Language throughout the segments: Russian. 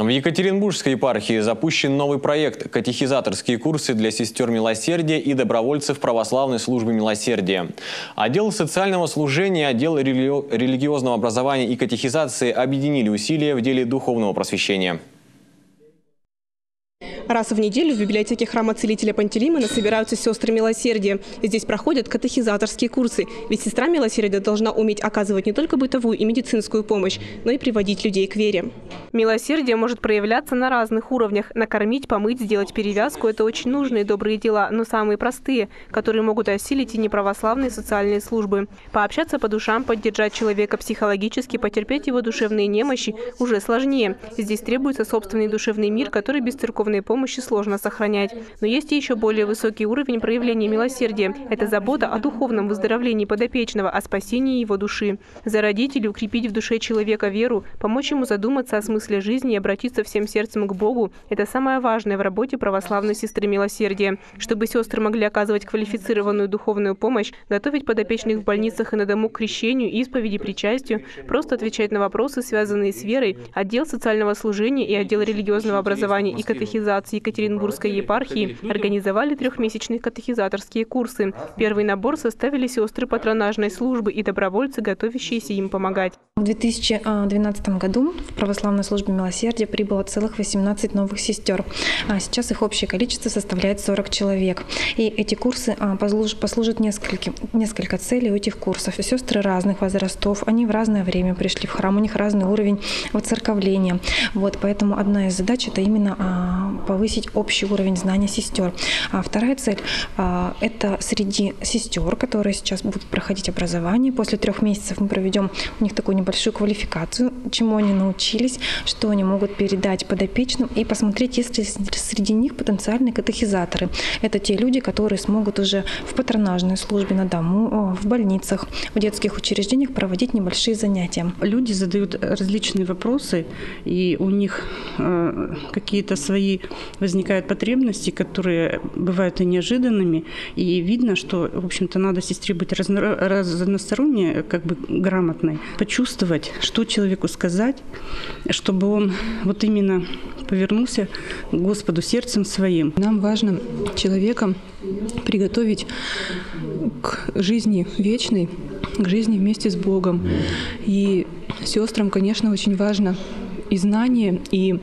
В Екатеринбургской епархии запущен новый проект «Катехизаторские курсы для сестер милосердия и добровольцев православной службы милосердия». Отдел социального служения, отдел религи- религиозного образования и катехизации объединили усилия в деле духовного просвещения. Раз в неделю в библиотеке храма Целителя Пантелеймона собираются сестры милосердия. Здесь проходят катехизаторские курсы. Ведь сестра милосердия должна уметь оказывать не только бытовую и медицинскую помощь, но и приводить людей к вере. Милосердие может проявляться на разных уровнях. Накормить, помыть, сделать перевязку – это очень нужные добрые дела, но самые простые, которые могут осилить и неправославные социальные службы. Пообщаться по душам, поддержать человека психологически, потерпеть его душевные немощи уже сложнее. Здесь требуется собственный душевный мир, который без церковной помощи сложно сохранять. Но есть и еще более высокий уровень проявления милосердия. Это забота о духовном выздоровлении подопечного, о спасении его души. За родителей укрепить в душе человека веру, помочь ему задуматься о смысле жизни и обратиться всем сердцем к Богу – это самое важное в работе православной сестры милосердия. Чтобы сестры могли оказывать квалифицированную духовную помощь, готовить подопечных в больницах и на дому к крещению, исповеди, причастию, просто отвечать на вопросы, связанные с верой, отдел социального служения и отдел религиозного образования и катехизации Екатеринбургской епархии организовали трехмесячные катехизаторские курсы. Первый набор составили сестры патронажной службы и добровольцы, готовящиеся им помогать. В 2012 году в православной службе милосердия прибыло целых 18 новых сестер. А сейчас их общее количество составляет 40 человек. И эти курсы а, послуж- послужат несколько, несколько целей у этих курсов. Сестры разных возрастов, они в разное время пришли в храм, у них разный уровень воцерковления. Вот, поэтому одна из задач это именно а, повысить общий уровень знания сестер. А вторая цель а, это среди сестер, которые сейчас будут проходить образование. После трех месяцев мы проведем у них такую небольшую квалификацию, чему они научились, что они могут передать подопечным и посмотреть, есть ли среди них потенциальные катехизаторы. Это те люди, которые смогут уже в патронажной службе на дому, в больницах, в детских учреждениях проводить небольшие занятия. Люди задают различные вопросы, и у них э, какие-то свои возникают потребности, которые бывают и неожиданными, и видно, что, в общем-то, надо сестре быть разно- разносторонне, как бы грамотной, почувствовать, что человеку сказать, чтобы он вот именно повернулся к Господу сердцем своим. Нам важно человека приготовить к жизни вечной, к жизни вместе с Богом. И сестрам, конечно, очень важно и знание, и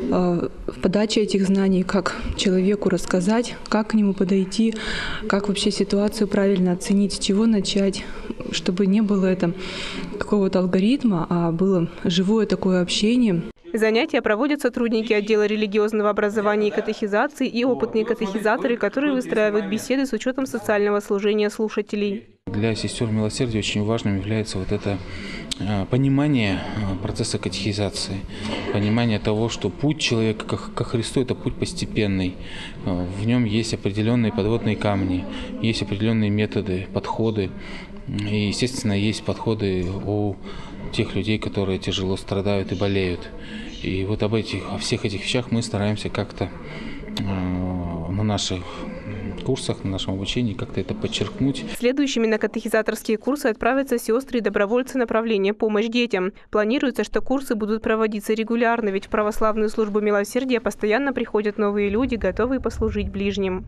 э, подача этих знаний, как человеку рассказать, как к нему подойти, как вообще ситуацию правильно оценить, с чего начать, чтобы не было это какого-то алгоритма, а было живое такое общение. Занятия проводят сотрудники отдела религиозного образования и катехизации и опытные катехизаторы, которые выстраивают беседы с учетом социального служения слушателей. Для сестер милосердия очень важным является вот это э, понимание э, процесса катехизации, понимание того, что путь человека ко, Христу – это путь постепенный. Э, В нем есть определенные подводные камни, есть определенные методы, подходы. И, естественно, есть подходы у тех людей, которые тяжело страдают и болеют. И вот об этих, о всех этих вещах мы стараемся как-то на наших курсах, на нашем обучении как-то это подчеркнуть. Следующими на катехизаторские курсы отправятся сестры и добровольцы направления «Помощь детям». Планируется, что курсы будут проводиться регулярно, ведь в православную службу милосердия постоянно приходят новые люди, готовые послужить ближним.